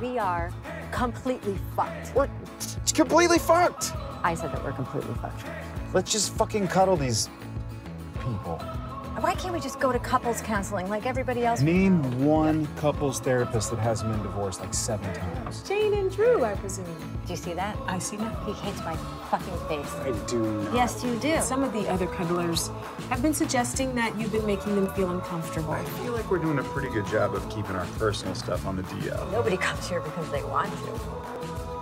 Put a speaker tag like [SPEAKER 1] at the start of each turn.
[SPEAKER 1] We are completely fucked.
[SPEAKER 2] We're completely fucked.
[SPEAKER 1] I said that we're completely fucked.
[SPEAKER 2] Let's just fucking cuddle these people.
[SPEAKER 1] Why can't we just go to couples counseling like everybody else?
[SPEAKER 2] Name one couples therapist that hasn't been divorced like seven times.
[SPEAKER 3] Jane and Drew, I presume.
[SPEAKER 1] Do you see that?
[SPEAKER 3] I see that.
[SPEAKER 1] He hates my fucking face.
[SPEAKER 2] I do not.
[SPEAKER 1] Yes, you do.
[SPEAKER 3] Some of the other cuddlers have been suggesting that you've been making them feel uncomfortable.
[SPEAKER 2] I feel like we're doing a pretty good job of keeping our personal stuff on the DL.
[SPEAKER 1] Nobody comes here because they want to.